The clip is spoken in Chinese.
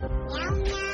喵喵。